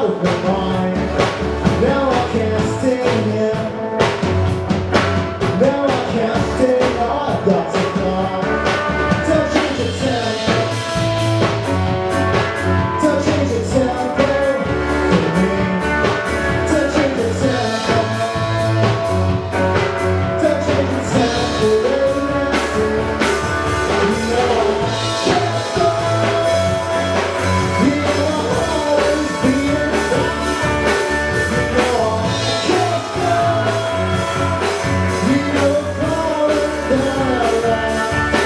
out of your mind. Lover